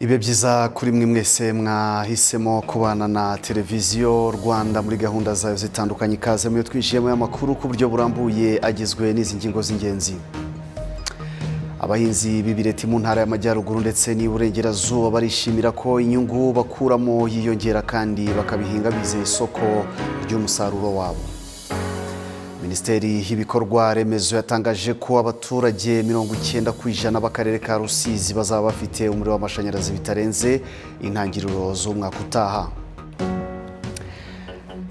ibe byiza kuri mwe mwese mwahisemo kubana na televiziyo rwanda muri gahunda zayo zitandukanye. Ikaze muyo twinjiyemo y'amakuru ku buryo burambuye agizwe n'izi ngingo z'ingenzi. Abahinzi b'ibireti mu ntara y'amajyaruguru ndetse n'iburengerazuba barishimira ko inyungu bakuramo yiyongera kandi bakabihinga bizeye isoko ry'umusaruro wabo. Minisiteri y'ibikorwa remezo yatangaje ko abaturage mirongo icyenda ku ijana b'akarere ka rusizi bazaba bafite umuriro w'amashanyarazi bitarenze intangiriro z'umwaka utaha.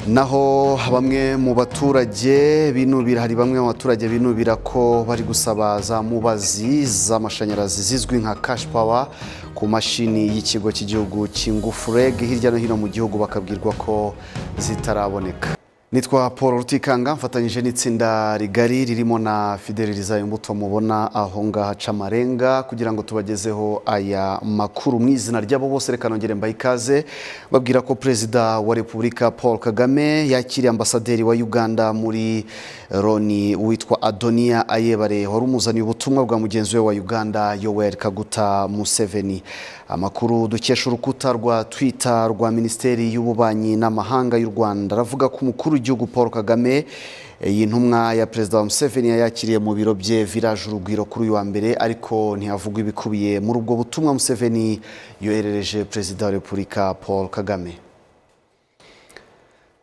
Naho bamwe mu baturage binubira hari bamwe mu baturage binubira ko bari gusaba za mubazi z'amashanyarazi zizwi nka cash power ku mashini y'ikigo cy'igihugu cy'ingufu reg hirya no hino mu gihugu bakabwirwa ko zitaraboneka. Nitwa paul rutikanga mfatanyije n'itsinda rigari ririmo na fideliriza imbuto mubona aho ngaha aca amarenga kugira ngo tubagezeho aya makuru. Mu izina ry'abo bose reka nongere mbaye ikaze babwira ko perezida wa repubulika paul kagame yakiriye ambasaderi wa uganda muri loni witwa adonia ayebare. Wari umuzaniye ubutumwa bwa mugenzi we wa uganda yoweri kaguta museveni. Amakuru dukesha urukuta rwa twita rwa minisiteri y'ububanyi n'amahanga y'u rwanda. Aravuga ko umukuru w'igihugu paul kagame iyi ntumwa ya perezida wa museveni yakiriye mu biro bye village urugwiro kuri uyu wa mbere ariko ntihavugwa ibikubiye. Muri ubwo butumwa museveni yoherereje perezida wa repubulika paul kagame.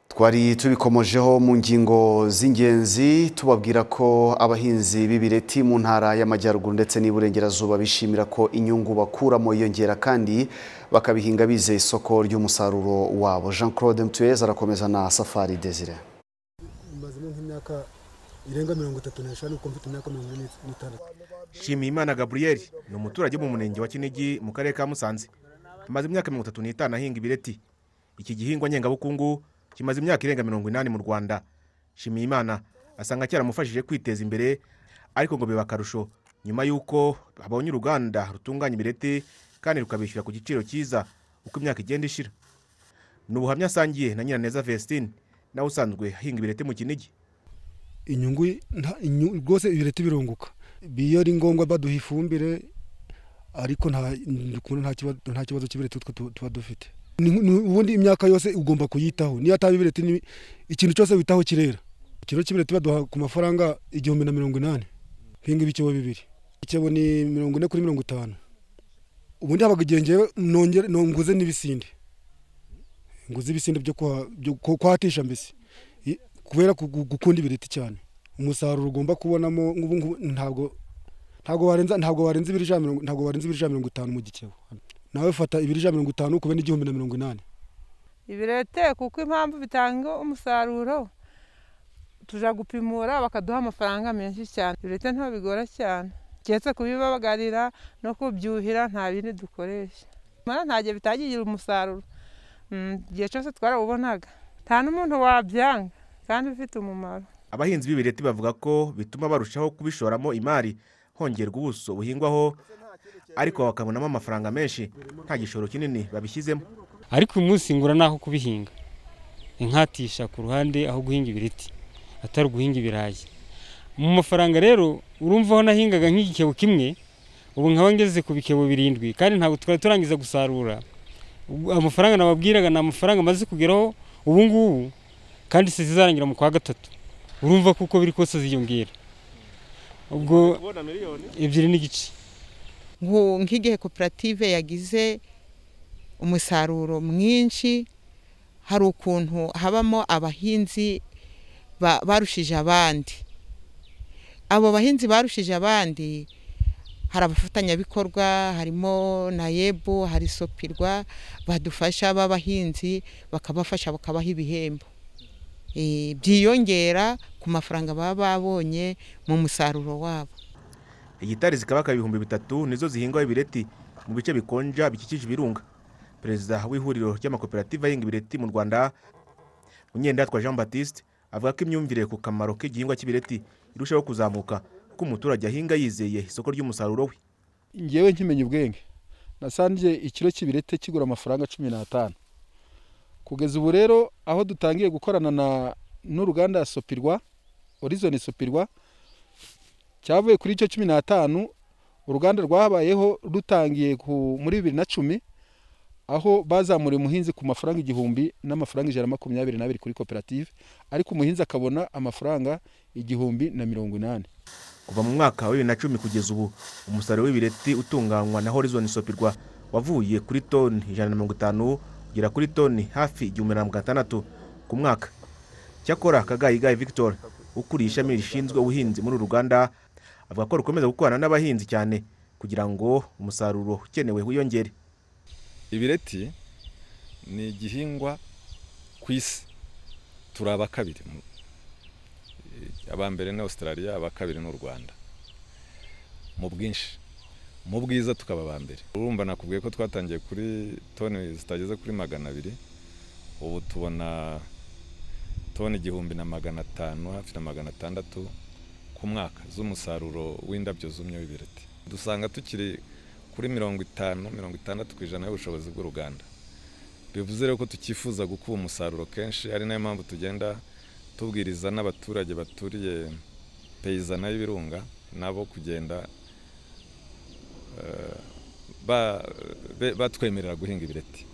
Twari tubikomojeho mu ngingo z'ingenzi tubabwira ko abahinzi b'ibireti mu ntara y'amajyaruguru ndetse n'iburengerazuba bishimira ko inyungu bakuramo yiyongera kandi bakabihinga bizeye isoko ry'umusaruro wabo. Jean claude mtuwez arakomeza na safari desire. Mazemo nk'imyaka irenga mirongo itatu n'eshanu kuko mfite imyaka mirongo ine n'itandatu. Nshimiyimana Gabriel ni umuturage wo mu murenge wa Kinigi mu karere ka Musanze. Amaze imyaka mirongo itatu n'itanu ahinga ibireti. Iki gihingwa ngengabukungu kimaze imyaka irenga mirongo inani mu Rwanda. Nshimiyimana asanga cyaramufashije kwiteza imbere ariko ngo biba akarusho. Nyuma y'uko abonye uruganda rutunganya ibireti kandi rukabishyura ku giciro cyiza uko imyaka igenda ishira. Ni ubuhamya asangiye na Nyiraneza Vestine nawe usanzwe ahinga ibireti mu Kinigi. Inyungu rwose ibireti birunguka. Iyo ari ngombwa baduha ifumbire ariko nta kibazo cy'ibireti tuba dufite. Ubundi imyaka yose ugomba kuyitaho. Niyo ataba ibireti ikintu cyose witaho kirera. Ikiro cy'ibireti baduha ku mafaranga igihumbi na mirongo inani. Mpinga ibicebo bibiri. Ikebo ni mirongo ine kuri mirongo itanu. Ubundi habaga igihe ngewe nongere nguze n'ibisinde. Nguze ibisinde byo kwatisha mbese. Kubera ku- gu- gukunda ibireti cyane. Umusaruro ugomba kubonamo nk'ubu ntabwo ntabwo warenza ntabwo warenza ntabwo warenza ibiri ijana mirongo itanu mu gikebo. Nawe fata ibiri ijana mirongo itanu kube n'igihumbi na mirongo inani. Ibirete kuko impamvu bitanga umusaruro tujya gupimura bakaduha amafaranga menshi cyane. Ibirete ntabwo bigora cyane. Keretse kubibagarira no kubyuhira nta bindi dukoresha. Nyamara nta gihe bitagigira umusaruro. Mm, igihe cyose twarawubonaga. Nta n'umuntu wabyanga kandi bifite umumaro. Abahinzi b'ibireti bavuga ko bituma barushaho kubishoramo imari hongerwa ubuso buhingwaho ariko bakabonamo amafaranga menshi. Nta gishoro kinini babishyizemo. Ariko uyu munsi ngura n'aho kubihinga. Inkatisha ku ruhande aho guhinga ibireti atari uguhinga ibirayi. Mu mafaranga rero urumva aho nahingaga nk'igikebo kimwe ubu nkaba ngeze ku bikebo birindwi kandi ntabwo twari turangiza gusarura. Amafaranga nababwiraga ni amafaranga amaze kugeraho ubu ngubu kandi zizarangira mu kwa gatatu. Urumva kuko biri kose ziyongera. Ubwo ebyiri n'igice. Nk'igihe koperative yagize umusaruro mwinshi hari ukuntu habamo abahinzi ba- barushije abandi. Abo bahinzi barushije abandi hari abafatanyabikorwa harimo na yebu hari sopirwa badufasha b'abahinzi bakabafasha bakabaha ibihembo. Eh, byiyongera ku mafaranga baba babonye mu musaruro wabo. Hegitari zikabaka ibihumbi bitatu nizo zihingwaho ibireti mu bice bikonja bikikije ibirunga. Perezida w'ihuriro ry'amakoperative ahinga ibireti mu rwanda munyendatwa jean baptiste avuga ko imyumvire ku kamaro k'igihingwa cy'ibireti irushaho kuzamuka kuko umuturage ahinga yizeye isoko ry'umusaruro we. Ngewe nkimenya ubwenge nasanze ikiro cy'ibirete kigura amafaranga cumi n'atanu. Kugeza ubu rero aho dutangiye gukorana na n'uruganda sopirwa horizoni sopirwa cyavuye kuri icyo cumi n'atanu uruganda rwabayeho rutangiye muri bibiri na cumi aho bazamuriye umuhinzi ku mafaranga igihumbi n'amafaranga ijana na makumyabiri n'abiri kuri koperative ariko umuhinzi akabona amafaranga igihumbi na mirongo inani. Kuva mu mwaka wa bibiri na cumi kugeza ubu umusaruro w'ibireti utunganywa na horizon sopirwa wavuye kuri toni ijana na mirongo itanu kugera kuri toni hafi igihumbi na mirongo itandatu ku mwaka. Cyakora kagayigayi victor ukuriye ishami rishinzwe ubuhinzi muri uru ruganda avuga ko rukomeza gukorana n'abahinzi cyane kugira ngo umusaruro ukenewe wiyongere. Ibireti ni igihingwa ku isi. Turi aba kabiri aba mbere ni australia aba kabiri ni u rwanda. Mu bwinshi mu bwiza tukaba aba mbere. Urumva nakubwiye ko twatangiye kuri toni zitageze kuri magana abiri ubu tubona toni igihumbi na magana atanu hafi na magana atandatu ku mwaka z'umusaruro w'indabyo zumye w'ibireti. Dusanga tukiri kuri mirongo itanu mirongo itandatu ku ijana y'ubushobozi bw'uruganda. Bivuze rero ko tukifuza gukuba umusaruro kenshi ari na yo mpamvu tugenda tubwiriza n'abaturage baturiye peyizana y'ibirunga nabo kugenda eh, batwemerera guhinga ibireti.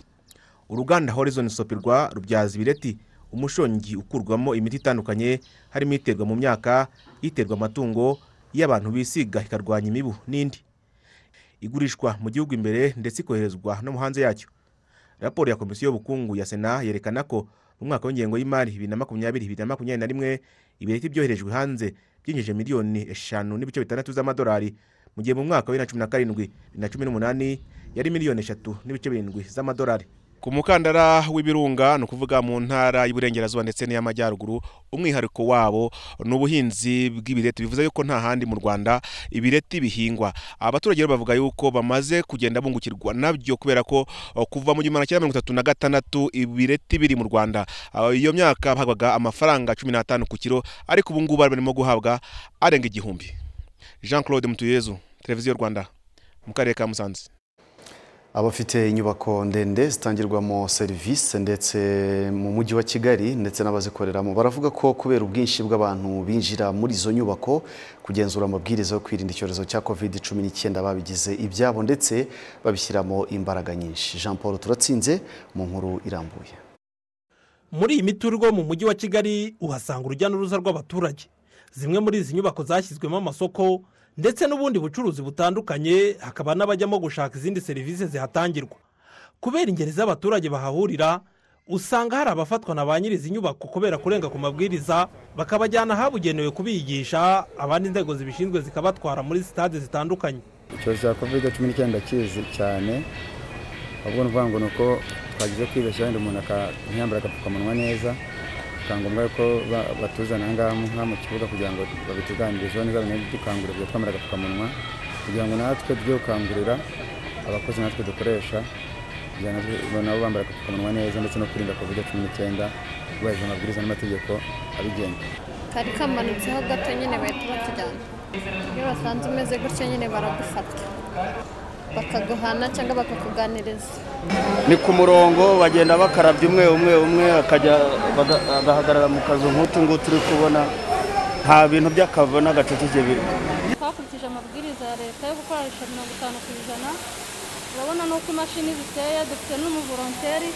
Uruganda horizon sopirwa rubyaza ibireti umushongi ukurwamo imiti itandukanye harimo iterwa mu myaka iterwa amatungo iy'abantu bisiga ikarwanya imibu n'indi. Igurishwa mu gihugu imbere ndetse ikoherezwa no mu hanze yacyo. Raporo ya komisiyo y'ubukungu ya sena yerekana ko mu mwaka w'ingengo y'imari bibiri na makumyabiri bibiri na makumyabiri na rimwe ibireti byoherejwe hanze byinjije miliyoni eshanu n'ibice bitandatu z'amadolari mu gihe mu mwaka wa bibiri na cumi na karindwi bibiri na cumi n'umunani yari miliyoni eshatu n'ibice birindwi z'amadolari. Ku mukandara w'ibirunga ni ukuvuga mu ntara y'uburengerazuba ndetse n'iy'amajyaruguru umwihariko wabo ni ubuhinzi bw'ibireti. Bivuze yuko nta handi mu rwanda ibireti bihingwa. Abaturage rero bavuga yuko bamaze kugenda bungukirwa na byo kubera ko kuva mu gihumbi cyenda mirongo itatu na gatandatu ibireti biri mu rwanda. Iyo myaka bahabwaga amafaranga cumi n'atanu ku kiro ariko ubu ngubu barimo guhabwa arenga igihumbi. Jean claude mutuyezu televiziyo rwanda mu karere ka musanze. Abafite inyubako ndende zitangirwamo serivisi ndetse mu mujyi wa kigali ndetse n'abazikoreramo. Baravuga ko kubera ubwinshi bw'abantu binjira muri izo nyubako kugenzura amabwiriza yo kwirinda icyorezo cya covid cumi n'icyenda babigize ibyabo ndetse babishyiramo imbaraga nyinshi. Jean paul turatsinze mu nkuru irambuye. Muri iyi miturirwa yo mu mujyi wa kigali uhasanga urujya n'uruza rw'abaturage. Zimwe muri izi nyubako zashyizwemo amasoko ndetse n'ubundi bucuruzi butandukanye hakaba n'abajyamo gushaka izindi serivisi zihatangirwa. Kubera ingeri z'abaturage bahahurira usanga hari abafatwa na ba nyiri izi nyubako kubera kurenga ku mabwiriza bakabajyana ahabugenewe kubigisha abandi inzego zibishinzwe zikabatwara muri sitade zitandukanye. Icyorezo cya kovide cumi n'icyenda kizi cyane. Ahubwo ni ukuvuga ngo ni uko twagize kwibeshya wenda umuntu ntiyambara agapfukamunwa neza. Bikaba ngombwa ko ba- batuzana aha ngaha nka mu kibuga kugira ngo babituganirizeho neza dukangurira kujya twambara agapfukamunwa kugira ngo natwe tujye gukangurira abakozi natwe dukoresha kugira ngo nabo bambara agapfukamunwa neza ndetse no kwirinda kovide cumi n'icyenda bubahiriza amabwiriza n'amategeko abigenga. Kari kamanitseho gato nyine bahita batujyana. Iyo basanze umeze gutyo nyine baragufata. Bakaguhana cyangwa bakakuganiriza? Ni ku murongo bagenda bakarabya umwe umwe umwe akajya baga- agahagarara mu kazu nk'utu ngutu uri kubona. Nta bintu by'akavo n'agaceceke biri twakurikije amabwiriza ya leta yo gukoresha mirongo itanu ku ijana urabona n'uko imashini ziteye dufite n'umuvoronteri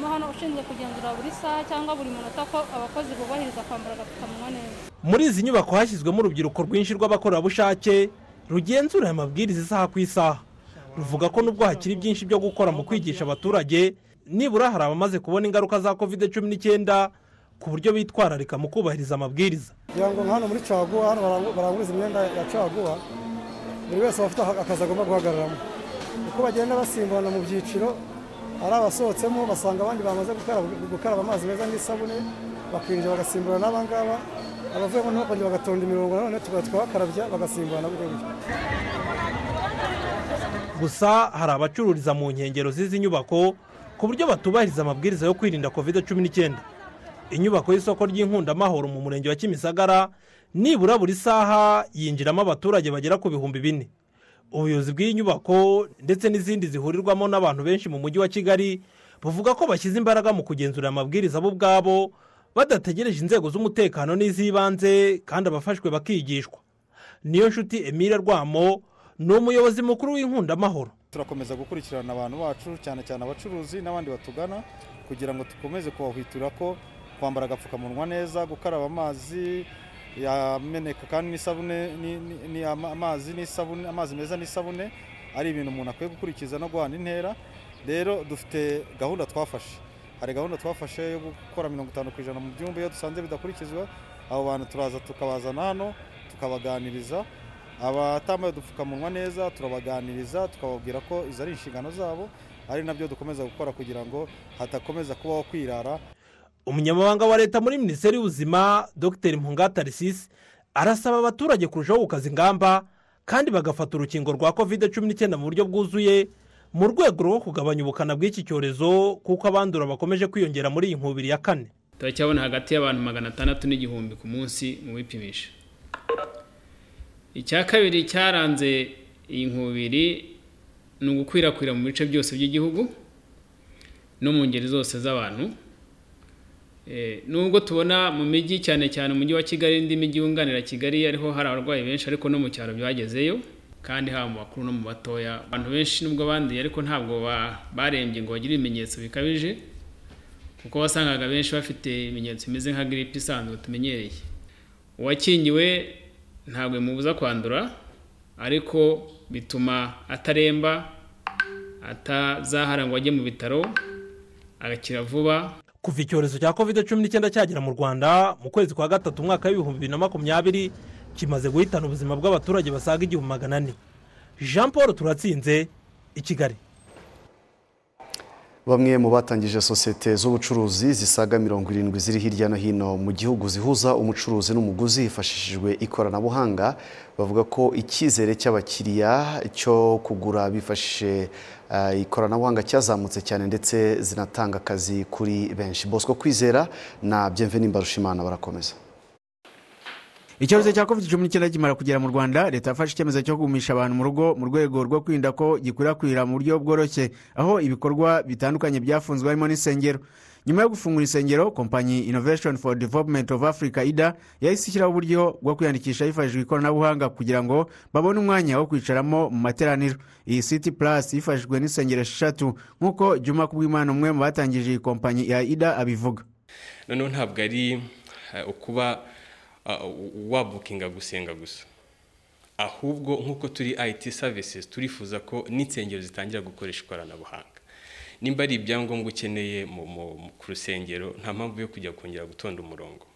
mo hano ushinzwe kugenzura buri saha cyangwa buri munota ko abakozi bubahiriza kwambara agapfukamunwa neza. Muri izi nyubako hashyizwemo urubyiruko rwinshi rw'abakorerabushake rugenzura aya mabwiriza isaha ku isaha. Ruvuga ko nubwo hakiri byinshi byo gukora mu kwigisha abaturage nibura hari abamaze kubona ingaruka za covid cumi n'icyenda ku buryo bitwararika mu kubahiriza amabwiriza. Kugira ngo hano muri caguwa hano barangu- baranguriza imyenda ya caguwa buri wese aba afite akazi agomba guhagararamo. Uko bagenda basimburana mu byiciro ari abasohotsemo basanga abandi bamaze gukaraba amazi meza n'isabune bakinjira bagasimburana n'aba ngaba abavuyemo nabo bakongera bagatonda imirongo nanone tukaba tukabakarabya bagasimburana gutyo gusa hari abacururiza mu nkengero z'izi nyubako ku buryo batubahiriza amabwiriza yo kwirinda covid cumi n'icyenda. Inyubako y'isoko ry'inkundamahoro mu murenge wa kimisagara nibura buri saha yinjiramo abaturage bagera ku bihumbi bine. Ubuyobozi bw'iyi nyubako ndetse n'izindi zihurirwamo n'abantu benshi mu mujyi wa kigali buvuga ko bashyize imbaraga mu kugenzura amabwiriza bo ubwabo badategereje inzego z'umutekano n'iz'ibanze kandi abafashwe bakigishwa. Niyo nshuti emile rwamo ni umuyobozi mukuru w'inkundamahoro turakomeza gukurikirana abantu bacu cyane cyane abacuruzi n'abandi batugana kugira ngo dukomeze kubahwitura ko kwambara agapfukamunwa neza gukaraba amazi yameneka kandi n'isabune ni- ni- ni ama- amazi n'isabune amazi meza n'isabune ari ibintu umuntu akwiye gukurikiza no guhana intera. Rero dufite gahunda twafashe. Hari gahunda twafashe yo gukora mirongo itanu ku ijana mu byumba iyo dusanze bidakurikizwa. Abo bantu turaza tukabazana hano tukabaganiriza. Abatambaye udupfukamunwa neza turabaganiriza tukababwira ko izo ari inshingano zabo ari na byo dukomeza gukora kugira ngo hatakomeza kubaho kwirara. Umunyamabanga wa leta muri minisiteri y'ubuzima dr. Mpungata risisi arasaba abaturage kurushaho gukaza ingamba kandi bagafata urukingo rwa covid cumi n'icyenda mu buryo bwuzuye mu rwego rwo kugabanya ubukana bw'iki cyorezo kuko abandura bakomeje kwiyongera muri iyi nkubiri ya kane. Turacyabona hagati y'abantu magana atandatu n'igihumbi ku munsi mu bipimisha. Icya kabiri cyaranze iyi nkubiri ni ugukwirakwira mu bice byose by'igihugu no mu ngeri zose z'abantu. Eh, nubwo tubona mu mijyi cyane cyane umujyi wa kigali indi mijyi yunganira kigali ariho hari abarwayi benshi ariko no mu cyaro byagezeyo kandi haba mu bakuru no mu batoya. Abantu benshi nubwo banduye ariko ntabwo ba- barembye ngo bagire ibimenyetso bikabije kuko wasangaga benshi bafite ibimenyetso bimeze nka giripe isanzwe tumenyereye. Uwakingiwe ntabwo bimubuza kwandura ariko bituma ataremba atazahara ngo ajye mu bitaro agakira vuba. Kuva icyorezo cya covid cumi n'icyenda cyagera mu rwanda mu kwezi kwa gatatu umwaka w'ibihumbi bibiri na makumyabiri kimaze guhitana ubuzima bw'abaturage basaga igihumbi magana ane. Jean paul turatsinze i kigali. Bamwe mu batangije sosiyete z'ubucuruzi zisaga mirongo irindwi ziri hirya no hino mu gihugu zihuza umucuruzi n'umuguzi hifashishijwe ikoranabuhanga bavuga ko icyizere cy'abakiriya cyo kugura bifashishije eh, ikoranabuhanga cyazamutse cyane ndetse zinatanga akazi kuri benshi. Bosco kwizera na byemveni mbarushimana barakomeza. Icyorezo cya covid cumi n'icyenda kimara kugera mu rwanda leta yafashe icyemezo cyo kugumisha abantu mu rugo mu rwego rwo kwirinda ko gikwirakwira mu buryo bworoshye aho ibikorwa bitandukanye byafunzwe harimo n'insengero nyuma yo gufungura insengero kompanyi innovation for development of africa ida yahise ishyiraho uburyo bwo kwiyandikisha hifashishijwe ikoranabuhanga kugira ngo babone umwanya wo kwicaramo mu materaniro. Iyi city plus yifashishijwe n'insengero esheshatu nk'uko juma kubwimana umwe mu batangije iyi kompanyi ya ida abivuga. Noneho ntabwo ari eh, ukuba wabukinga gusenga gusa. Ahubwo nk'uko turi IT services turifuza ko n'insengero zitangira gukoresha ikoranabuhanga. Nimba ari ibyangombwa ukeneye ku rusengero nta mpamvu yo kujya kongera gutonda umurongo.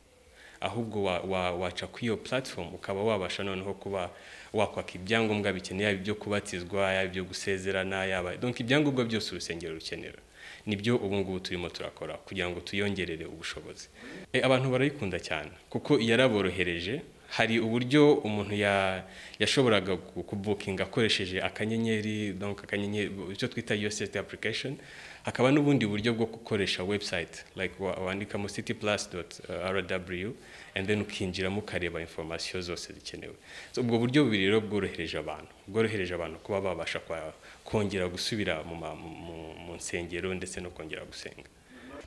Ahubwo wa- wa- waca kuri iyo platform ukaba wabasha noneho kuba wakwaka ibyangombwa bikeneye ibyo kubatizwa yaba ibyo gusezerana yaba ibyangombwa byose urusengero rukenera. Ni byo ubu ngubu turimo turakora kugira ngo tuyongerere ubushobozi. E, abantu barayikunda cyane kuko yaraborohereje hari uburyo umuntu ya- yashoboraga ku- kubukinga akoresheje akanyenyeri akanyenyeri icyo twita USSD application hakaba n'ubundi buryo bwo gukoresha website like wa- wandikamo cityplus.rw and then ukinjiramo ukareba information zose zikenewe. Ubwo buryo bubiri rero bworohereje abantu bworohereje abantu kuba babasha kongera gusubira mu nsengero ndetse no kongera gusenga.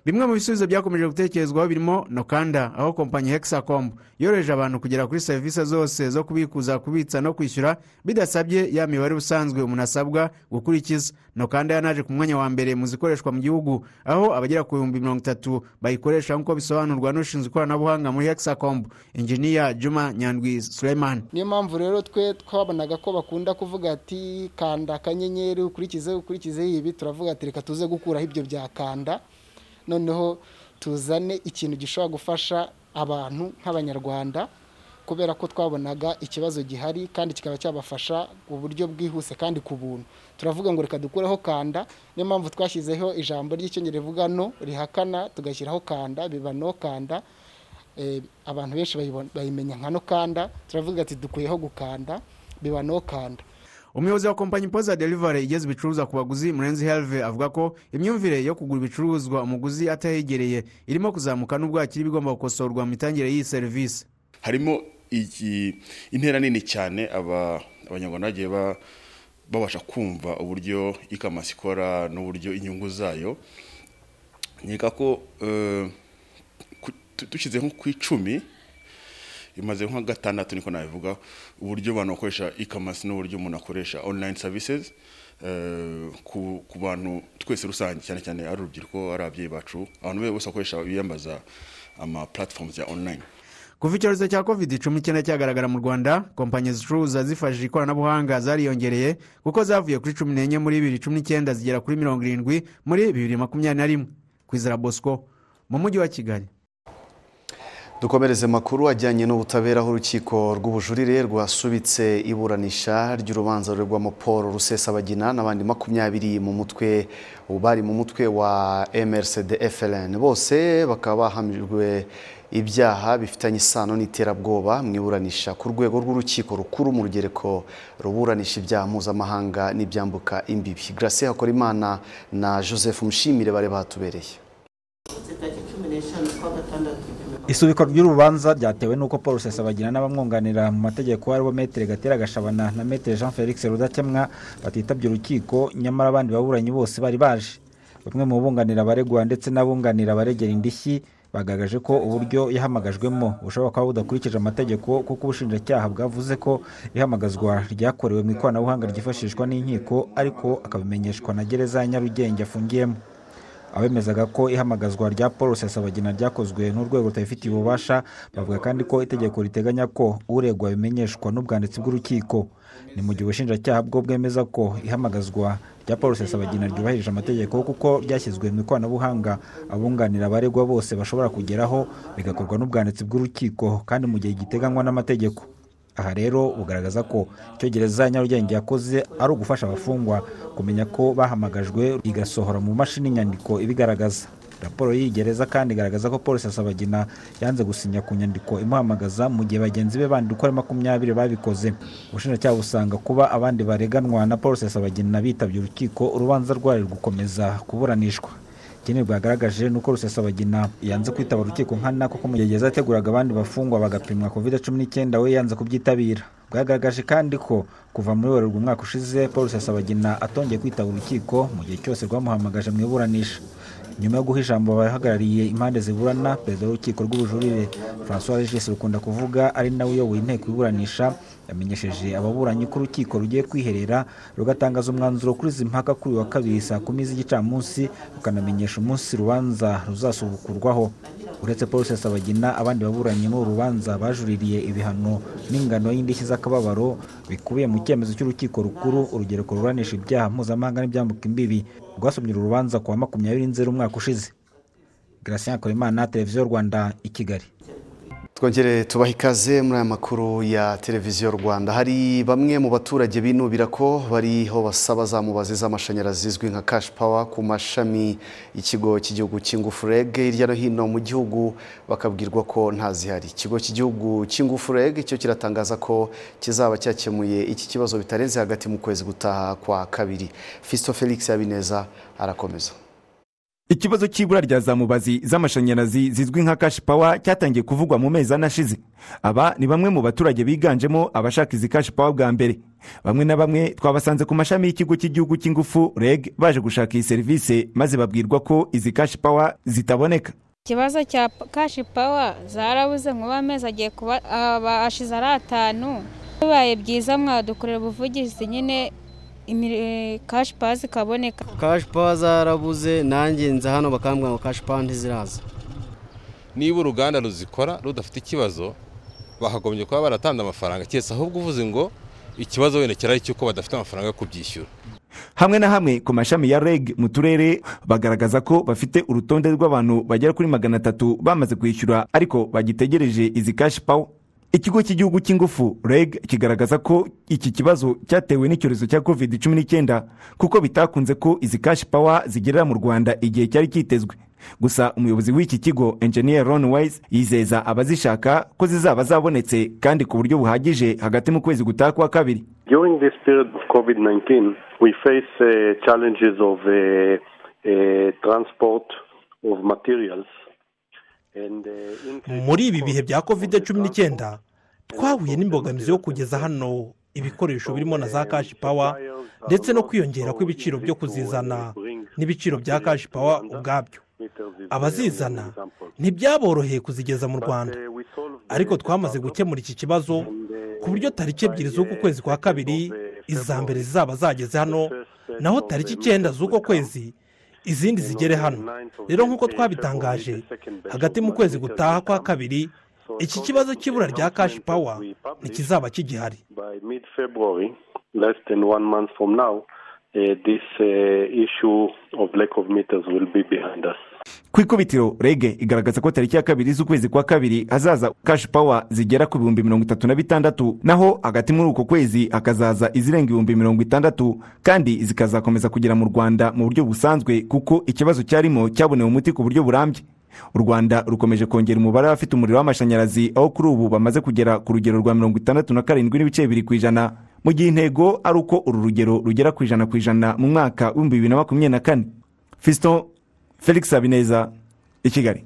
Bimwe mu bisubizo byakomeje gutekerezwaho birimo nokanda aho kompanyi hexacom yoroheje abantu kugera kuri serivisi zose zo kubikuza kubitsa no kwishyura bidasabye ya mibare ubusanzwe umuntu asabwa gukurikiza. Nokanda yanaje ku mwanya wa mbere mu zikoreshwa mu gihugu aho abagera ku bihumbi mirongo itatu bayikoresha nk'uko bisobanurwa n'ushinzwe ikoranabuhanga muri hexacom injiniya juma nyandwi suleiman. Niyo mpamvu rero twe twabonaga ko bakunda kuvuga ati kanda akanyenyeri ukurikize ukurikize ibi. Turavuga ati reka tuze gukuraho ibyo bya kanda. Noneho tuzane ikintu gishobora gufasha abantu nk'abanyarwanda kubera ko twabonaga ikibazo gihari kandi kikaba cyabafasha mu buryo bwihuse kandi ku buntu. Turavuga ngo reka dukureho kanda niyo mpamvu twashyizeho ijambo ry'icyongereza rivuga no rihakana tugashyiraho kanda biba no kanda. Eh, abantu benshi bayimenya nka no kanda. Turavuga ati dukuyeho gukanda biba no kanda. Umuyobozi wa kompanyi poza delivery igeza ibicuruzwa ku baguzi murenzi helve avuga ko imyumvire yo kugura ibicuruzwa umuguzi atahegereye irimo kuzamuka n'ubwo hakiri ibigomba gukosorwa mu mitangire y'iyi serivisi. Harimo intera nini cyane aba- abanyarwanda bagiye ba- babasha kumva uburyo ikamasi ikora n'uburyo inyungu zayo. Nkeka ko eh, dushyize nko ku icumi imaze nka gatandatu niko nabivuga uburyo abantu bakoresha e-commerce n'uburyo umuntu akoresha online services eh, ku, ku bantu twese rusange cyane cyane ari urubyiruko ari ababyeyi bacu abantu bose bakoresha biyambaza ama platforms ya online. Kuva icyorezo cya covid cumi n'icyenda cyagaragara mu rwanda kompanyi zicuruza zifashishije ikoranabuhanga zariyongereye kuko zavuye kuri cumi n'enye muri bibiri cumi n'icyenda zigera kuri mirongo irindwi muri bibiri makumyabiri na rimwe. Kwizera bosco mu mujyi wa kigali. Dukomereze makuru ajyanye n'ubutabera aho urukiko rw'ubujurire rwasubitse iburanisha ry'urubanza rurerwamo paul rusesabagina n'abandi makumyabiri mu mutwe bari mu mutwe wa mrcd fln bose bakaba bahamijwe ibyaha bifitanye isano n'iterabwoba mu iburanisha. Ku rwego rw'urukiko rukuru mu rugereko ruburanisha ibyaha mpuzamahanga n'ibyambuka imbibi. Gracie hakorimana na joseph mushimire bari bahatubereye. Isubikwa ry'urubanza ryatewe n'uko paul rusesabagina n'abamwunganira mu mategeko ari bo metere gatera gashabana na metere jean felix rudakemwa batitabye urukiko nyamara abandi baburanyi bose bari baje. Bamwe mu bunganira abaregwa ndetse n'abunganira abaregera indishyi bagaragaje ko uburyo yahamagajwemo. Bushobora kuba budakurikije amategeko kuko ubushinjacyaha bwavuze ko ihamagazwa ryakorewe mu ikoranabuhanga ryifashishwa n'inkiko ariko akabimenyeshwa na gereza ya nyarugenge afungiyemo. Abemezaga ko ihamagazwa rya paul rusesabagina ryakozwe n'urwego rutabifitiye ububasha bavuga kandi ko itegeko riteganya ko uregwa bimenyeshwa n'ubwanditsi bw'urukiko. Ni mu gihe ubushinjacyaha bwo bwemeza ko ihamagazwa rya paul rusesabagina ryubahirije amategeko kuko ryashyizwe mu ikoranabuhanga abunganira abaregwa bose bashobora kugeraho bigakorwa n'ubwanditsi bw'urukiko kandi mu gihe giteganywa n'amategeko. Aha rero bugaragaza ko icyo gereza ya nyarugenge yakoze ari ugufasha abafungwa kumenya ko bahamagajwe igasohora mu mashini inyandiko ibigaragaza. Raporo y'iyi gereza kandi igaragaza ko paul sasabagina yanze gusinya ku nyandiko imuhamagaza mu gihe bagenzi be bandi uko ari makumyabiri babikoze. Ubushinjacyaha busanga kuba abandi bareganwa na paul sasabagina bitabye urukiko urubanza rwari gukomeza kuburanishwa. Ikindi bwagaragaje ni uko rusesabagina yanze kwitaba urukiko nkana kuko mu gihe yateguraga abandi bafungwa bagapimwa covid cumi n'icyenda we yanze kubyitabira. Bwagaragaje kandi ko kuva muri werurwe umwaka ushize paul rusesabagina atongeye kwitaba urukiko mu gihe cyose rwamuhamagaje mu iburanisha. Nyuma yo guha ijambo abahagarariye impande ziburana perezida w'urukiko rw'ubujurire francois regis rukunda kuvuga ari nawe uyoboye inteko iburanisha yamenyesheje ababuranyi ko urukiko rugiye kwiherera rugatangaza umwanzuro kuri izi mpaka kuri uyu wa kabiri saa kumi z'igicamunsi rukanamenyesha umunsi urubanza ruzasubukurwaho uretse paul rusesabagina abandi baburanyi muri uru rubanza bajuririye ibihano n'ingano y'indishyi z'akababaro bikubiye mu cyemezo cy'urukiko rukuru urugereko ruranisha ibyaha mpuzamahanga n'ibyambuka imbibi rwasomye uru rubanza ku wa makumyabiri nzeri umwaka ushize. Gratien korimana televiziyo rwanda i kigali. Twongere tubaha ikaze muri aya makuru ya televiziyo rwanda. Hari bamwe mu baturage binubira ko bariho basaba za mubazi z'amashanyarazi zizwi nka kashi pawa ku mashami y'ikigo cy'igihugu cy'ingufu reg. Hirya no hino mu gihugu bakabwirwa ko ntazihari ikigo cy'igihugu cy'ingufu reg cyo kiratangaza ko kizaba cyakemuye iki kibazo bitarenze hagati mu kwezi gutaha kwa kabiri. Fisito felix habineza arakomeza. Ikibazo cy'ibura rya za mubazi z'amashanyarazi zizwi nka kashi pawa cyatangiye kuvugwa mu mezi ane ashize. Aba ni bamwe mu baturage biganjemo abashaka izi kashi pawa bwa mbere. Bamwe na bamwe twabasanze ku mashami y'ikigo cy'igihugu cy'ingufu reg baje gushaka iyi serivisi maze babwirwa ko izi kashi pawa zitaboneka. Ikibazo cya kashi pawa zarabuze nkuba amezi agiye kuba ashize ari atanu. Bibaye byiza mwadukorera ubuvugizi nyine kashi pawa zikaboneka kashi pawa zarabuze nanjye nza hano bakambwira ngo kashi pawa ntiziraza. Niba uruganda ruzikora rudafite ikibazo bakagombye kuba baratanze amafaranga. Keretse ahubwo uvuze ngo ikibazo wenda kirari cy'uko badafite amafaranga yo kubyishyura. Hamwe na hamwe ku mashami ya reg mu turere bagaragaza ko bafite urutonde rw'abantu bagera kuri magana atatu bamaze kwishyura ariko bagitegereje izi kashi pawa ikigo cy'igihugu cy'ingufu reg kigaragaza ko iki kibazo cyatewe n'icyorezo cya covid cumi n'icyenda kuko bitakunze ko izi kashi pawa zigerera mu rwanda igihe cyari cyitezwe gusa umuyobozi w'iki kigo engineer ron wise yizeza abazishaka ko zizaba zabonetse kandi ku buryo buhagije hagati mu kwezi gutaha kwa kabiri During this period of COVID-19, we face uh, challenges of uh, uh, transport of materials. Muri ibi bihe bya kovide cumi n'icyenda twahuye n'imbogamizi yo kugeza hano. Ibikoresho birimo na za kashi pawa ndetse no kwiyongera kw'ibiciro byo kuzizana n'ibiciro bya kashi pawa ubwabyo. Abazizana ntibyaboroheye kuzigeza mu rwanda. Ariko twamaze gukemura iki kibazo ku buryo tariki ebyiri z'uku kwezi kwa kabiri iza mbere zizaba zageze hano naho tariki icyenda z'uko kwezi izindi zigere hano rero nk'uko twabitangaje hagati mu kwezi gutaha kwa kabiri iki kibazo cy'ibura rya kashi pawa ntikizaba kigihari uh, this uh, issue of lack of meters will be behind us. Ku ikubitiro rege igaragaza ko tariki ya kabiri z'ukwezi kwa kabiri hazaza kashi pawa zigera ku bihumbi mirongo itatu na bitandatu naho hagati muri uko kwezi hakazaza izirenga ibihumbi mirongo itandatu kandi zikazakomeza kugera mu rwanda mu buryo busanzwe kuko ikibazo cyarimo cyabonewe umuti ku buryo burambye. U rwanda rukomeje kongera umubare w'abafite umuriro w'amashanyarazi aho kuri ubu bamaze kugera ku rugero rwa mirongo itandatu na karindwi n'ibice bibiri ku ijana mu gihe intego ari uko uru rugero rugera ku ijana ku ijana mu mwaka w'ibihumbi bibiri na makumyabiri na kane. Fiston felix habineza i kigali.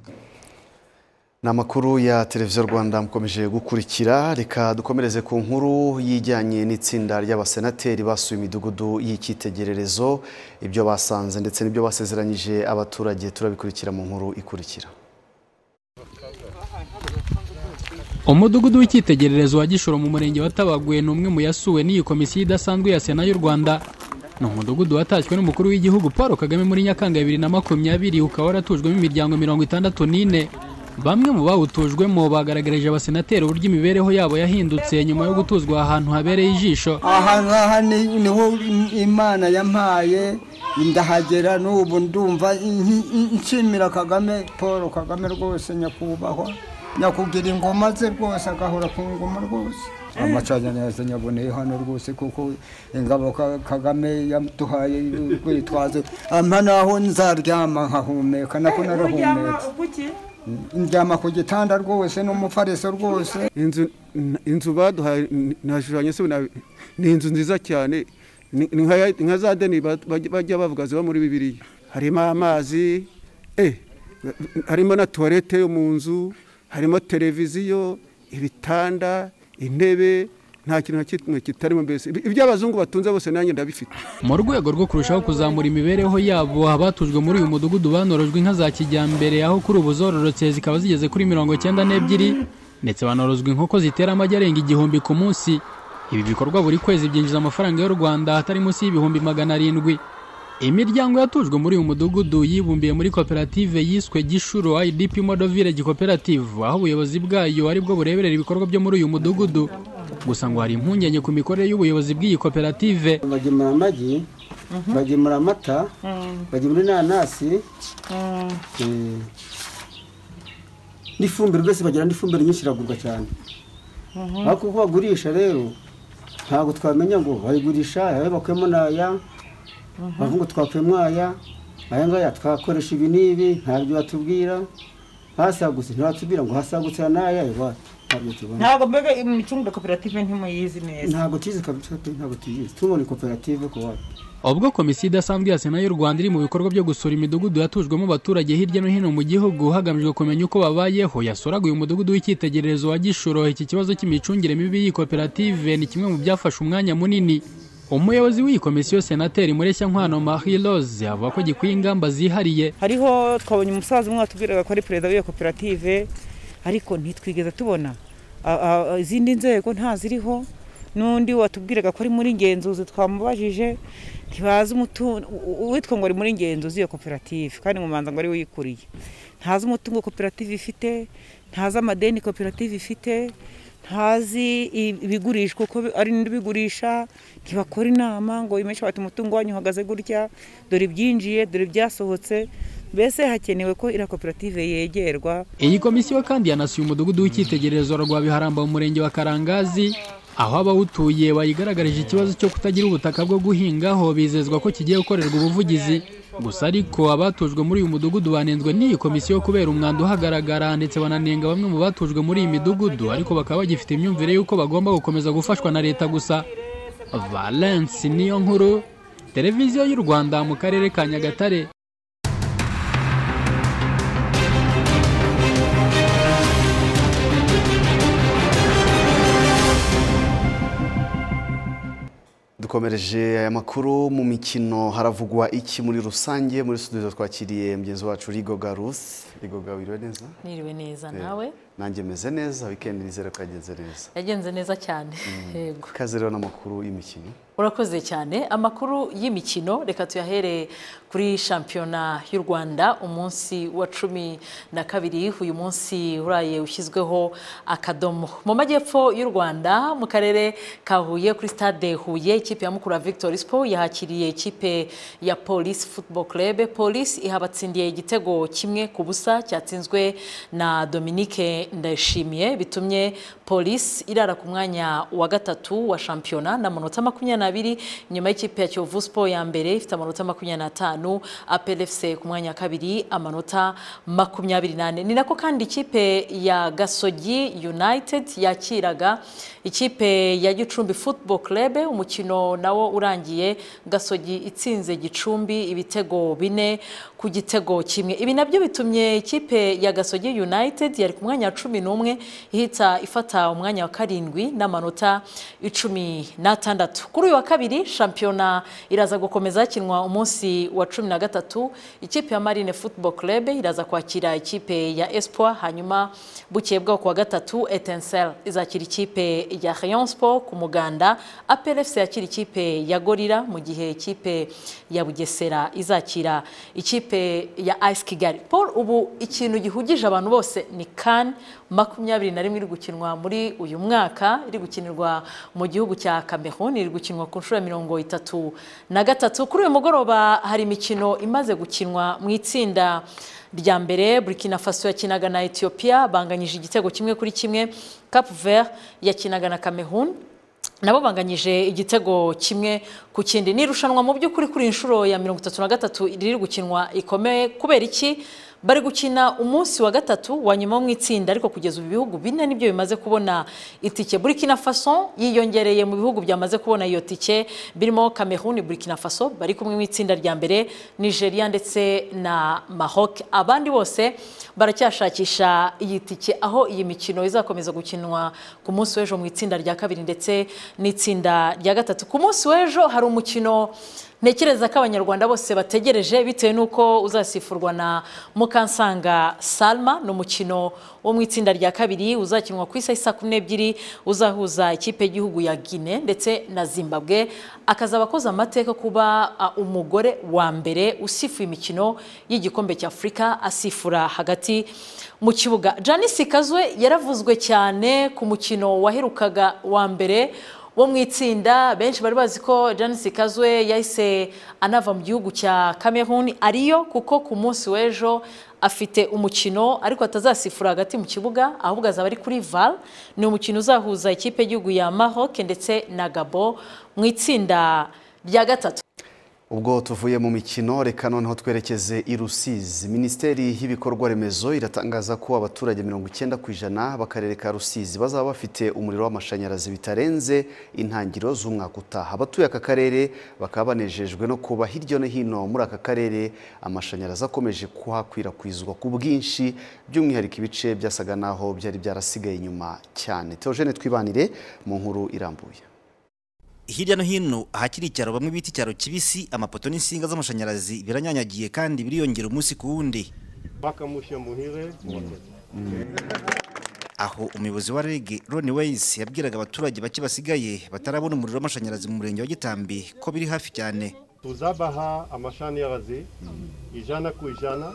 Ni amakuru ya televiziyo rwanda mukomeje gukurikira. Reka dukomereze ku nkuru y'ijyanye n'itsinda ry'abasenateri basuye imidugudu y'icyitegererezo ibyo basanze ndetse n'ibyo basezeranyije abaturage turabikurikira mu nkuru ikurikira. Umudugudu w'icyitegererezo wa gishoro mu murenge wa tabaguye ni umwe mu yasuwe n'iyi komisiyo idasanzwe ya sena y'u rwanda. Ni umudugudu watashywe n'umukuru w'igihugu paul kagame muri nyakanga bibiri na makumyabiri ukaba waratujwemo imiryango mirongo itandatu n'ine. Bamwe mu bawutujwemo bagaragarije abasenateri uburyo imibereho yabo yahindutse nyuma yo gutuzwa ahantu habereye ijisho. Aha ngaha ni- ni ho imana yampaye ndahagera n'ubu ndumva nshimira kagame paul kagame rwose nyakubahwa nyakugira ingoma ze rwose agahora ku ngoma rwose. Amacanyarazi nyaboneye hano rwose kuko ingabo Ka- kagame yaduhaye urwitwazo. Ampa naho nzaryama nkahumeka nako narahumetse. ndyama ku gitanda rwose n'umufariso rwose. Inzu inzu baduhaye ntashushanya se na- ni inzu nziza cyane. Ni ni nka za deni ba- bajya bavuga ziba muri bibiliya. Harimo amazi eh harimo na tuwarete yo mu nzu harimo televiziyo ibitanda intebe nta kintu na kimwe kitarimo mbese. Ibi- iby'abazungu batunze bose nanjye ndabifite. Mu rwego rwo kurushaho kuzamura imibereho yabo abatujwe muri uyu mudugudu banorojwe inka za kijyambere aho kuri ubu zororotse zikaba zigeze kuri mirongo cyenda n'ebyiri ndetse banorozwa inkoko zitera amagi arenga igihumbi ku munsi. Ibi bikorwa buri kwezi byinjiza amafaranga y'u rwanda atari munsi y'ibihumbi magana arindwi. Imiryango yatujwe muri uyu mudugudu yibumbiye muri koperative yiswe gishuro idp model village koperative aho ubuyobozi bwayo ari bwo bureberera ibikorwa byo muri uyu mudugudu. Gusa ngo hari impungenge ku mikorere y'ubuyobozi bw'iyi koperative. Bagemura amagi bagemura amata bagemura inanasi. Eh, n'ifumbire rwose bagira n'ifumbire nyinshi iragurwa cyane. Ariko kuko bagurisha rero ntabwo twamenya ngo bayigurisha bakuyemo n'aya bavuga ngo twakuyemo aya aya ngaya twakoresha ibi n'ibi ntabyo batubwira hasagutse ntibatubwira ngo hasagutse aya n'aya iwacu ntabwo mbega imicungire koperative ntimuyizi neza. Ntabwo tuyizi pe, ntabwo tuyizi. Tubona koperative ku wacu ubwo komisiyo idasanzwe ya sena y'u rwanda iri mu bikorwa byo gusura imidugudu yatujwemo abaturage hirya no hino mu gihugu hagamijwe kumenya uko babayeho. Yasuraga uyu mudugudu w'icyitegererezo wa gishoro iki kibazo cy'imicungire mibi y'iyi koperative ni kimwe mu byafashe umwanya munini. Umuyobozi w'iyi komisiyo senateri mureshyankwano marie rose avuga ko gikwiye ingamba zihariye. Hariho twabonye umusaza umwe watubwiraga ko ari perezida w'iyo koperative ariko ntitwigeze tubona. Izindi nzego ntaziriho n'undi watubwiraga ko ari muri ngenzuzi twamubajije ntibazi uwitwa ngo ari muri ngenzuzi iyo koperative kandi mubanza ngo ari we uyikuriye. Ntazi umutungo koperative ifite ntazi amadeni koperative ifite ntazi ibigurishwa uko ari n'ibigurisha ntibakora inama ngo bimeshe bati umutungo wanyu uhagaze gutya dore ibyinjiye dore ibyasohotse. Mbese hakenewe ko iriya koperative yegerwa. Iyi komisiyo kandi yanasuye umudugudu w'icyitegererezo wa rwabiharamba mu murenge wa karangazi aho abawutuye bayigaragarije ikibazo cyo kutagira ubutaka bwo guhingaho bizezwa ko kigiye gukorerwa ubuvugizi. Gusa ariko abatujwe muri uyu mudugudu banenzwe n'iyi komisiyo kubera umwanda uhagaragara ndetse bananenga bamwe mu batujwe muri iyi midugudu ariko bakaba bagifite imyumvire y'uko bagomba gukomeza gufashwa na leta gusa. Valence niyo nkuru televiziyo y'u rwanda mu karere ka nyagatare. Dukomereje aya makuru mu mikino haravugwa iki muri rusange muri studio twakiriye mugenzi wacu rigoga ruth rigoga wiriwe neza? Niriwe neza Eh, nawe? nanjye meze neza wikendi nizere ko yagenze neza. Yagenze neza cyane. Yego. Ikaze rero n'amakuru y'imikino? Urakoze cyane. Amakuru y'imikino reka tuyahere kuri shampiyona y'u rwanda umunsi wa cumi na kabiri uyu munsi uraye ushyizweho akadomo. Mu majyepfo y'u rwanda mu karere ka huye kuri stade huye ikipe ya mukura victory sport yahakiriye ikipe ya police football club. Police ihabatsindiye igitego kimwe ku busa cyatsinzwe na dominique ndayishimiye bitumye police irara ku mwanya wa gatatu wa shampiyona n'amanota makumyabiri n'abiri nyuma y'ikipe ya kiyovu sport ya mbere ifite amanota makumyabiri n'atanu apelefuse ku mwanya wa kabiri amanota makumyabiri n'ane ni nako kandi ikipe ya gasogi united yakiraga ikipe ya gicumbi football club umukino nawo urangiye gasogi itsinze gicumbi ibitego bine ku gitego kimwe. Ibi na byo bitumye ikipe ya gasogi united yari ku mwanya wa cumi n'umwe ihita ifata umwanya wa karindwi n'amanota icumi n'atandatu. Kuri uyu wa kabiri shampiyona iraza gukomeza hakinwa umunsi wa cumi na gatatu. Ikipe ya marine football club iraza kwakira ikipe ya espoir hanyuma bukeye bwaho ku wa gatatu etensel izakira ikipe ya rayon sport ku muganda. Aplfc yakira ikipe ya gorira mu gihe ikipe ya bugesera izakira ikipe ya ice kigali. Paul ubu ikintu gihugije abantu bose ni kan makumyabiri na rimwe iri gukinwa muri uyu mwaka. Iri gukinirwa mu gihugu cya cameroon iri gukinwa ku nshuro ya mirongo itatu na gatatu. Kuri uyu mugoroba hari imikino imaze gukinwa mu itsinda rya mbere. Burkina faso yakinaga na ethiopia banganyije igitego kimwe kuri kimwe. Cap vert yakinaga na cameroon. Nabo banganyije igitego kimwe ku kindi. Ni irushanwa mu by'ukuri kuri inshuro ya mirongo itatu na gatatu riri gukinwa ikomeye. Kubera iki? Bari gukina umunsi wa gatatu wa nyuma mu itsinda ariko kugeza ubu ibihugu bine ni byo bimaze kubona itike. Burkina faso yiyongereye mu bihugu byamaze kubona iyo tike. Birimo cameroon burkina faso bari kumwe mu itsinda rya mbere nigeria ndetse na maroc. Abandi bose baracyashakisha iyi tike aho iyi mikino izakomeza gukinwa ku munsi w'ejo mu itsinda rya kabiri ndetse n'itsinda rya gatatu. Ku munsi w'ejo hari umukino ntekereza ko abanyarwanda bose bategereje bitewe n'uko uzasifurwa na mukansanga salma ni umukino wo mu itsinda rya kabiri uzakinwa ku isaha isa kumi n'ebyiri uzahuza ikipe y'igihugu ya gine ndetse na zimbabwe. Akazaba akoze amateka kuba umugore wa mbere usifuye imikino y'igikombe cya afurika asifura hagati mu kibuga. Janice kazwe yaravuzwe cyane ku mukino waherukaga wa mbere wo mu itsinda benshi bari bazi ko Janice Kazwe yahise anava mu gihugu cya Cameroon ariyo kuko ku munsi w'ejo afite umukino ariko atazasifura hagati mu kibuga ahubwo azaba ari kuri VAR ni umukino uzahuza ikipe y'igihugu ya Maroc ndetse na Gabo mu itsinda rya gatatu. Ubwo tuvuye mu mikino reka noneho twerekeze i rusizi. Minisiteri y'ibikorwa remezo iratangaza ko abaturage mirongo icyenda ku ijana b'akarere ka rusizi bazaba bafite umuriro w'amashanyarazi bitarenze intangiriro z'umwaka utaha. Abatuye aka karere bakaba banejejwe no kuba hirya no hino muri aka karere amashanyarazi akomeje kuhakwirakwizwa ku bwinshi by'umwihariko ibice byasaga naho byari byarasigaye inyuma cyane. Teogene twibanire mu nkuru irambuye. Hirya no hino ahakiri icyaro bamwe bita icyaro kibisi amapoto n'insinga z'amashanyarazi biranyanyagiye kandi biriyongera umunsi ku wundi. Aho umuyobozi wa reg Ronnie Weiss yabwiraga abaturage bake basigaye batarabona umuriro w'amashanyarazi mu murenge wa Gitambi ko biri hafi cyane. Tuzabaha amashanyarazi ijana ku ijana.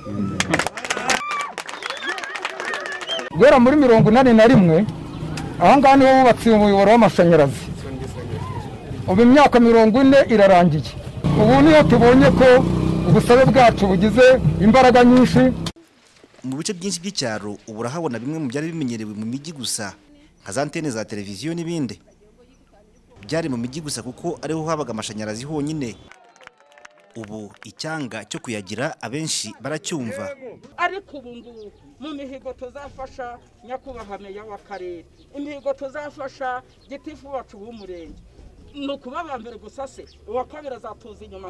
Guhera muri mirongo inani na rimwe aha ngaha ni ho bubatse umuyoboro w'amashanyarazi. Ubu imyaka mirongo ine irarangiye. Ubu niyo tubonye ko ubusabe bwacu bugize imbaraga nyinshi. Mu bice byinshi by'icyaro ubu urahabona bimwe mu byari bimenyerewe mu mijyi gusa nka za antene za televiziyo n'ibindi. Byari mu mijyi gusa kuko ariho habaga amashanyarazi honyine. Ubu icyanga cyo kuyagira abenshi baracyumva. Ariko ubu ngubu mu mihigo tuzafasha nyakubahwa meya w'akarere imihigo tuzafasha gitifu wacu w'umurenge. Ni ukuba aba mbere gusa se. Uwa kabiri azatuza inyuma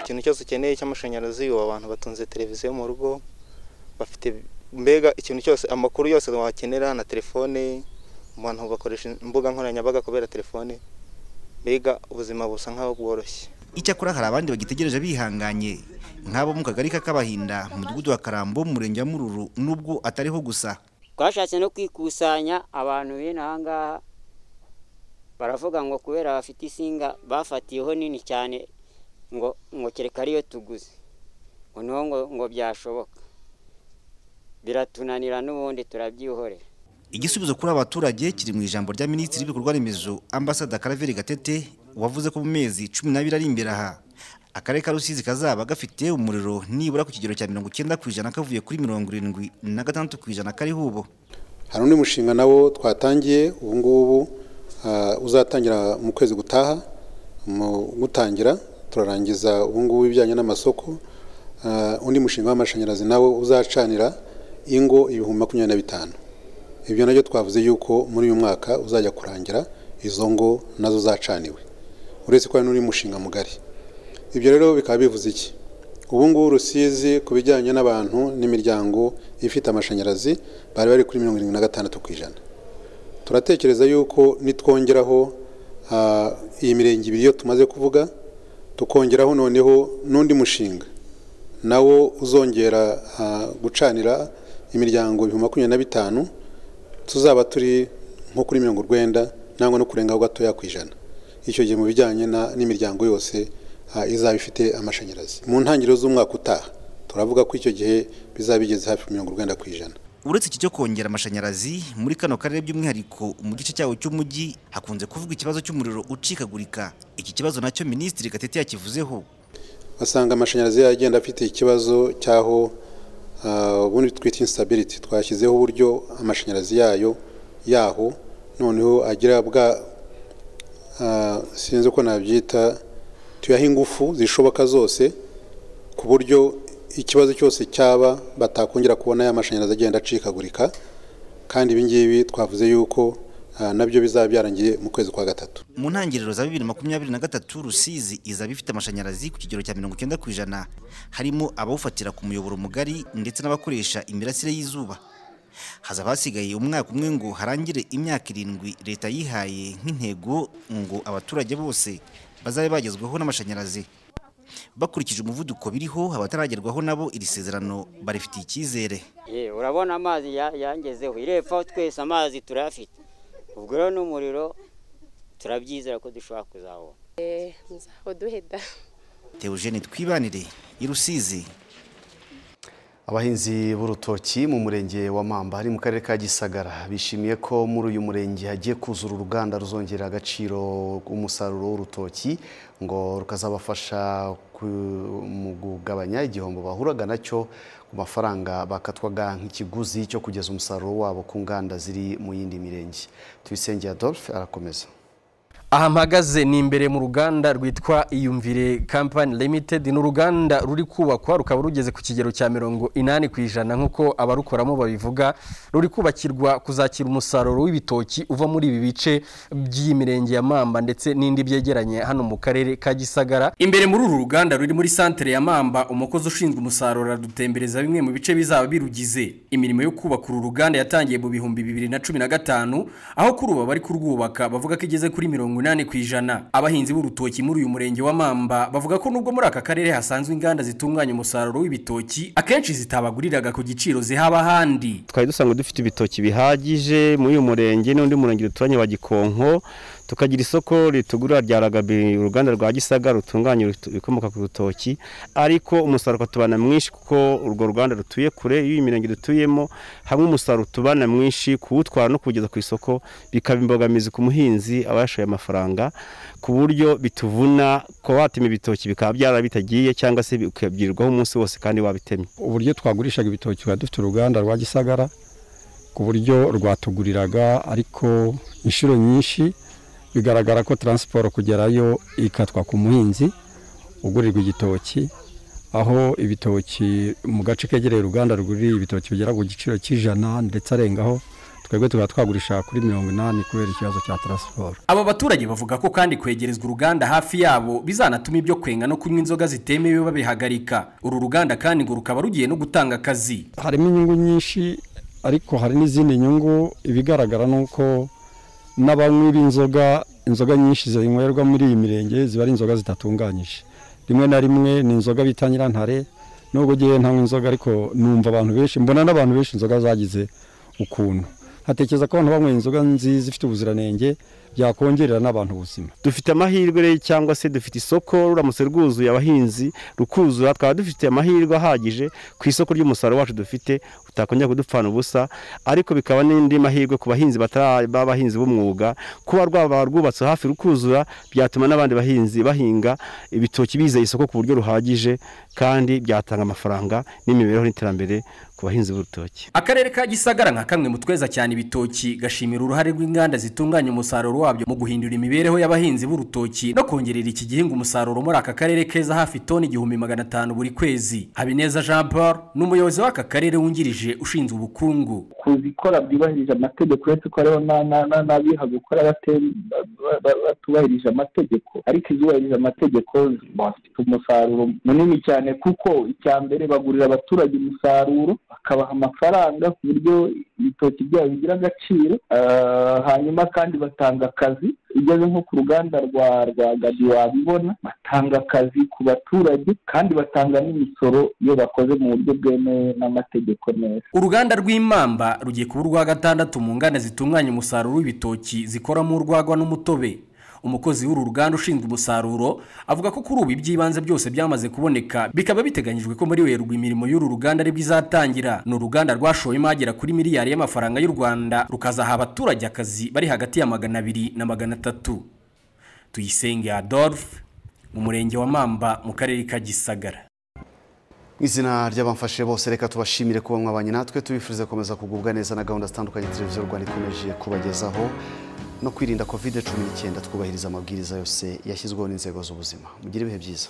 ikintu cyose ukeneye cy'amashanyarazi ubu abantu batunze televiziyo mu rugo bafite mbega ikintu cyose amakuru yose wakenera na telefone abantu bakoresha imbuga nkoranyambaga kubera telefone mbega ubuzima busa nk'aho bworoshye. Icyakora hari abandi bagitegereje bihanganye. Nk'abo mu kagari ka kabahinda mu mudugudu wa karambo mu murenge wa mururu nubwo atariho gusa. Twashatse no kwikusanya abantu bene aha ngaha baravuga ngo kubera bafite isinga bafatiyeho nini cyane ngo ngo kereka ariyo tuguze. Ngo ni ho ngo ngo byashoboka. Biratunanira n'ubundi turabyihorera. Igisubizo kuri aba baturage kiri mu ijambo rya minisitiri w'ibikorwa remezo ambasada karaveri gatete wavuze ko mu mezi cumi n'abiri ari imbere aha. Akarere ka rusizi kazaba gafite umuriro nibura ku kigero cya mirongo icyenda ku ijana kavuye kuri mirongo irindwi na gatandatu ku ijana kariho ubu. Hari undi mushinga nawo twatangiye ubu ngubu uzatangira mu kwezi gutaha mu gutangira turarangiza ubu ngubu ibijyanye n'amasoko. Ah, undi mushinga w'amashanyarazi nawo uzacanira ingo ibihumbi makumyabiri na bitanu ibyo na byo twavuze yuko muri uyu mwaka uzajya kurangira izo ngo na zo zacaniwe. Uretse ko hari n'undi mushinga mugari. Ibyo rero bikaba bivuze iki? Ubu ngubu rusizi ku bijyanye n'abantu n'imiryango ifite amashanyarazi bari bari kuri mirongo irindwi na gatandatu ku ijana. Turatekereza yuko nitwongeraho ah, iyi mirenge ibiri yo tumaze kuvuga tukongeraho noneho n'undi mushinga. Nawo uzongera ah, gucanira imiryango ibihumbi makumyabiri na bitanu tuzaba turi nko kuri mirongo urwenda nangwa no kurengaho gatoya ku ijana. Icyo gihe mu bijyanye n'imiryango yose ah, izaba ifite amashanyarazi. Mu ntangiriro z'umwaka utaha turavuga ko icyo gihe bizaba bigeze hafi mirongo urwenda ku ijana. Uretse iki cyo kongera amashanyarazi muri kano karere by'umwihariko mu gice cyawo cy'umujyi hakunze kuvuga ikibazo cy'umuriro ucikagurika. Iki kibazo na cyo minisitiri gatete yakivuzeho. Basanga amashanyarazi agenda afite ikibazo cy'aho ah, ubundi twita instability. Twashyizeho uburyo amashanyarazi yayo yaho noneho agira bwa ah, sinzi uko nabyita tuyaha ingufu zishoboka zose ku buryo ikibazo cyose cyaba batakongera kubona ya mashanyarazi agenda acikagurika kandi ibi ngibi twavuze yuko ah, na byo bizaba byarangiye mu kwezi kwa gatatu. Mu ntangiriro za bibiri makumyabiri na gatatu rusizi izaba ifite amashanyarazi ku kigero cya mirongo icyenda ku ijana. Harimo abawufatira ku muyoboro mugari ndetse n'abakoresha imirasire y'izuba. Hazaba hasigaye umwaka umwe ngo harangire imyaka irindwi leta yihaye nk'intego ngo abaturage bose bazabe bagezweho n'amashanyarazi. Bakurikije umuvuduko biriho abataragerwaho nabo iri sezerano barifitiye icyizere. Urabona amazi ya- yangezeho. Irepfa twese amazi turayafite ubwo rero n'umuriro turabyizera ko dushobora kuzawubona. Nzahoduheda Theogene Twibanire i Rusizi. Abahinzi b'urutoki mu murenge wa Mamba ari mu karere ka Gisagara bishimiye ko muri uyu murenge hagiye kuzura uruganda ruzongera agaciro k'umusaruro w'urutoki ngo rukazabafasha mu kugabanya igihombo bahuraga na cyo ku mafaranga bakatwaga nk'ikiguzi cyo kugeza umusaruro wabo ku nganda ziri mu yindi mirenge. Tuyisenge Adolphe arakomeza. Aha mpagaze ni imbere mu ruganda rwitwa iyumvire kampani limitedi ni uruganda ruri kubakwa rukaba rugeze ku kigero cya mirongo inani ku ijana nk'uko abarukoramo babivuga. Ruri kubakirwa kuzakira umusaruro w'ibitoki uva muri ibi bice by'iyi mirenge ya mamba ndetse n'indi byegeranye hano mu karere ka gisagara. Imbere muri uru ruganda ruri muri santere ya mamba umukozi ushinzwe umusaruro aradutembereza bimwe mu bice bizaba birugize. Imirimo yo kubaka uru ruganda yatangiye mu bihumbi bibiri na cumi na gatanu aho kuri ubu bari kurwubaka bavuga ko igeze kuri mirongo inani ku ijana. Abahinzi b'urutoki muri uyu murenge wa mamba bavuga ko nubwo muri aka karere hasanzwe inganda zitunganya umusaruro w'ibitoki akenshi zitabaguriraga ku giciro zihaba ahandi. Twari dusanga dufite ibitoki bihagije muri uyu murenge n'undi murenge duturanye wa gikonko tukagira isoko ritugura rya ragabi uruganda rwa gisagara rutunganya ibikomoka ku rutoki ariko umusaruro ukatubana mwinshi kuko urwo ruganda rutuye kure y'iyi mirenge dutuyemo hamwe umusaruro utubana mwinshi kuwutwara no kuwugeza ku isoko bikaba imbogamizi ku muhinzi aba yashoye amafaranga ku buryo bituvuna kuba watema ibitoki bikaba byara bitagiye cyangwa se bikabyirirwaho umunsi wose kandi wabitemye. Uburyo twagurishaga ibitoki tuba dufite uruganda rwa gisagara ku buryo rwatuguriraga ariko inshuro nyinshi bigaragara ko taransiporo kugerayo ikatwa ku muhinzi ugurirwa igitoki aho ibitoki mu gace kegereye uruganda rugurira ibitoki bigera ku giciro cy'ijana ndetse arengaho twebwe tukaba twagurisha kuri mirongo inani kubera ikibazo cya taransiporo aba baturage bavuga ko kandi kwegerezwa uruganda hafi yabo bizanatuma ibyo kwenga no kunywa inzoga zitemewe babihagarika uru ruganda kandi ngo rukaba rugiye no gutanga akazi. Harimo inyungu nyinshi ariko hari n'izindi nyungu. Ibigaragara ni uko n'abanywi b'inzoga inzoga nyinshi zinywerwa muri iyi mirenge ziba ari inzoga zidatunganyije. Rimwe na rimwe ni inzoga bita nyirantare nubwo ugiye ntanywa inzoga ariko numva abantu benshi mbona n'abantu benshi inzoga zagize ukuntu. Hatekereza ko abantu banyweye inzoga nziza ifite ubuziranenge byakongerera n'abantu ubuzima. Dufite amahirwe cyangwa se dufite isoko ruramutse rwuzuye abahinzi rukuzura twaba dufite amahirwe ahagije ku isoko ry'umusaruro wacu dufite utakongera kudupfana ubusa ariko bikaba n'indi mahirwe ku bahinzi batari abahinzi b'umwuga kuba rwaba rwubatse hafi rukuzura byatuma n'abandi bahinzi bahinga ibitoki bizeye isoko ku buryo ruhagije kandi byatanga amafaranga n'imibereho n'iterambere ku bahinzi b'urutoki. Akarere ka gisagara nka kamwe mu tweza cyane ibitoki gashimira uruhare rw'inganda zitunganya umusaruro wabyo mu guhindura imibereho y'abahinzi b'urutoki no kongerera iki gihingwa umusaruro muri aka karere keza hafi toni igihumbi magana atanu buri kwezi. Habineza jean paul ni umuyobozi w'aka karere wungirije ushinzwe ubukungu. Kuzikora byubahirije amategeko uretse ko hariho n'abiha gukora batubahirije amategeko. Ariko izubahirije amategeko bafite umusaruro munini cyane. Kuko icya mbere bagurira abaturage umusaruro bakabaha amafaranga ku buryo ibitoki byabo bigira agaciro hanyuma kandi batanga akazi. Ugeze nko ku ruganda rwa rwa gadi wabibona batanga akazi ku baturage kandi batanga n'imisoro iyo bakoze mu buryo bwemewe n'amategeko neza. Uruganda rw'imamba rugiye kuba urwa gatandatu mu nganda zitunganya umusaruro w'ibitoki zikoramo urwagwa n'umutobe. Umukozi w'uru ruganda ushinzwe umusaruro avuga ko kuri ubu iby'ibanze byose byamaze kuboneka bikaba biteganyijwe ko muri werurwe imirimo y'uru ruganda ari bwo izatangira. Ni uruganda rwashoyemo agera kuri miliyari y'amafaranga y'u rwanda rukazaha abaturage akazi bari hagati ya magana abiri na magana atatu. Tuyisenge adolphe mu murenge wa mamba mu karere ka gisagara. Mu izina ry'abamfashe bose reka tubashimire kuba mwabanye natwe tubifurize gukomeza kugubwa neza na gahunda zitandukanye televiziyo rwanda ikomeje kubagezaho. no kwirinda covid cumi n'icyenda twubahiriza amabwiriza yose yashyizweho n'inzego z'ubuzima. Mugire ibihe byiza.